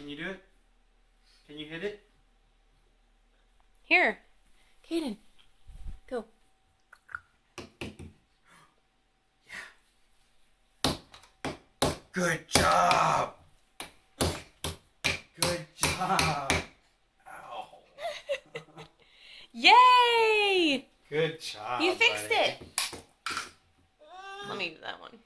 Can you do it? Can you hit it? Here. Caden. Go. Yeah. Good job. Good job. Ow. Yay! Good job. You fixed buddy. it. Let me do that one.